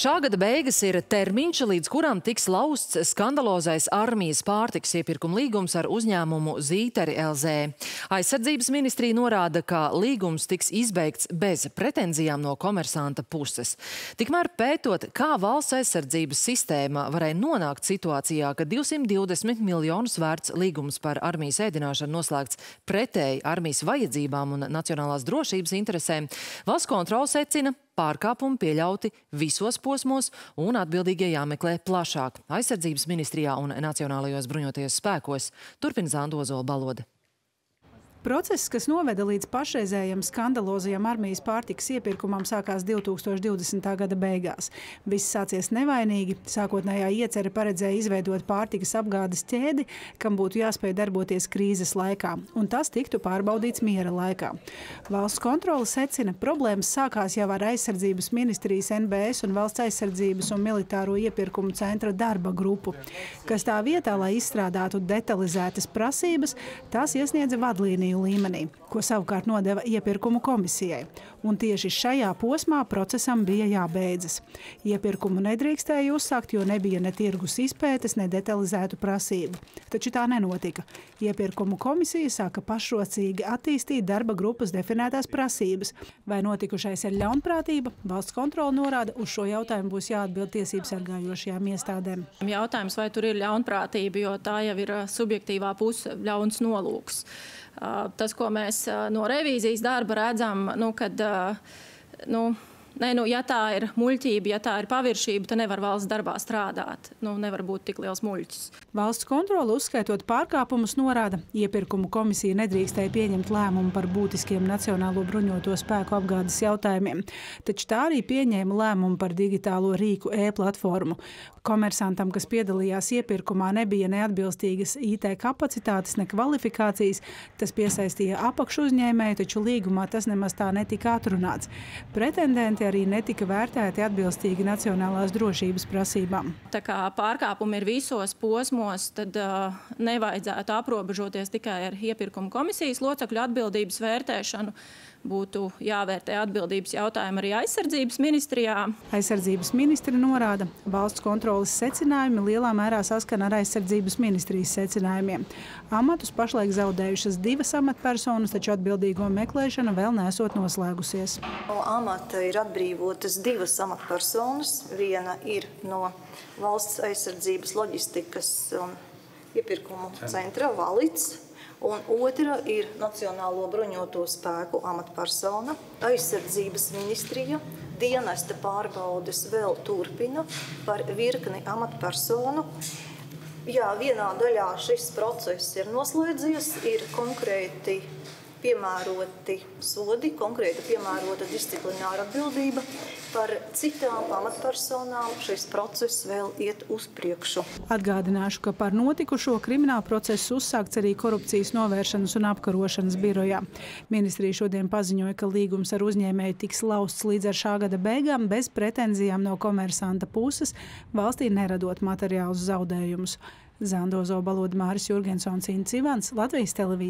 Šā gada beigas ir termiņš, līdz kuram tiks lausts skandalozais armijas pārtiks iepirkuma līgums ar uzņēmumu Zīteri LZ. Aizsardzības ministrija norāda, ka līgums tiks izbeigts bez pretenzijām no komersanta puses. Tikmēr pētot, kā valsts aizsardzības sistēma varēja nonākt situācijā, ka 220 miljonus vērts līgums par armijas ēdināšanu noslēgts pretēji armijas vajadzībām un nacionālās drošības interesēm, valsts kontrola secina, pārkāpumi pieļauti visos posmos un atbildīgie jāmeklē plašāk aizsardzības ministrijā un Nacionālajos bruņotajos spēkos. Turpina Zandozola Balode. Process, kas noveda līdz pašreizējam skandalozajam armijas pārtikas iepirkumam, sākās 2020. gada beigās. Viss sācies nevainīgi. Sākotnējā iecerē paredzēja izveidot pārtikas apgādes ķēdi, kam būtu jāspēj darboties krīzes laikā, un tas tiktu pārbaudīts miera laikā. Valsts kontrole secina, problēmas sākās jau ar aizsardzības ministrijas NBS un valsts aizsardzības un militāro iepirkumu centra darba grupu, kas tā vietā, lai izstrādātu detalizētas prasības, tās iesniedza vadlīniju līmenī, ko savukārt nodeva iepirkumu komisijai. Un tieši šajā posmā procesam bija jābeidzas. Iepirkumu nedrīkstēja uzsākt, jo nebija ne tirgus izpētes, ne detalizētu prasību. Taču tā nenotika. Iepirkumu komisija sāka pašrocīgi attīstīt darba grupas definētās prasības. Vai notikušais ir ļaunprātība? Valsts kontrola norāda, uz šo jautājumu būs jāatbild tiesības sargājošajām iestādēm. Jautājums, vai tur ir ļaunprātība, jo tā jau ir subjektīvā puse, ļauns nolūks. Tas, ko mēs no revīzijas darba redzam, nu, kad nu, Nē, nu, ja tā ir muļķība, ja tā ir paviršība, tad nevar valsts darbā strādāt. Nu, nevar būt tik liels muļķis. Valsts kontrole, uzskaitot pārkāpumus, norāda, iepirkumu komisija nedrīkstēja pieņemt lēmumu par būtiskiem Nacionālo bruņoto spēku apgādes jautājumiem, taču tā arī pieņēma lēmumu par digitālo rīku e-platformu. Komersantam, kas piedalījās iepirkumā, nebija neatbilstīgas IT kapacitātes, ne kvalifikācijas. Tas piesaistīja apakšu uzņēmēju, taču līgumā tas nemaz tā netika atrunāts. Pretendenti arī netika vērtēti atbilstīgi nacionālās drošības prasībām. Tā kā pārkāpumi ir visos posmos, tad uh, nevajadzētu aprobežoties tikai ar iepirkuma komisijas locekļu atbildības vērtēšanu. Būtu jāvērtē atbildības jautājumi arī aizsardzības ministrijā. Aizsardzības ministri norāda, valsts kontrolas secinājumi lielā mērā saskana ar aizsardzības ministrijas secinājumiem. Amatus pašlaik zaudējušas divas amatpersonas, taču atbildīgo meklēšana vēl nesot noslēgusies. No amata ir atbrīvotas divas amatpersonas. Viena ir no valsts aizsardzības loģistikas un iepirkumu centra valits un otra ir Nacionālo bruņoto spēku amatpersona. Aizsardzības ministrija dienesta pārbaudes vēl turpina par virkni amatpersonu. Jā, vienā daļā šis process ir noslēdzies, ir konkrēti piemēroti sodi, konkrēti piemērota disciplināra atbildība. Par citām amatpersonām šis process vēl iet uz priekšu. Atgādināšu, ka par notikušo kriminālu procesu uzsākts arī korupcijas novēršanas un apkarošanas birojā. Ministrija šodien paziņoja, ka līgums ar uzņēmēju tiks lausts līdz ar šā gada beigām bez pretenzijām no komersanta puses, valstī neradot materiālus zaudējumus. Zandozo Balodi Māris Jurgensons, Inci Ivans, Latvijas televīzija.